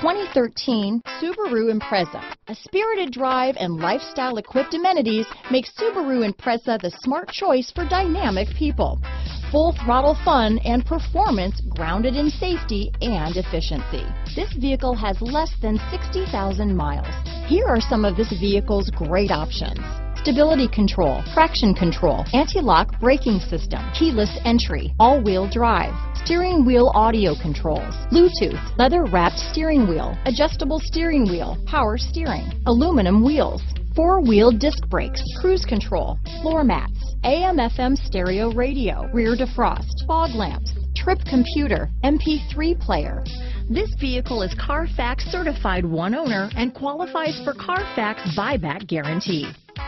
2013 Subaru Impreza. A spirited drive and lifestyle equipped amenities make Subaru Impreza the smart choice for dynamic people. Full throttle fun and performance grounded in safety and efficiency. This vehicle has less than 60,000 miles. Here are some of this vehicle's great options stability control, traction control, anti-lock braking system, keyless entry, all-wheel drive, steering wheel audio controls, Bluetooth, leather-wrapped steering wheel, adjustable steering wheel, power steering, aluminum wheels, four-wheel disc brakes, cruise control, floor mats, AM FM stereo radio, rear defrost, fog lamps, trip computer, MP3 player. This vehicle is Carfax certified one owner and qualifies for Carfax buyback guarantee.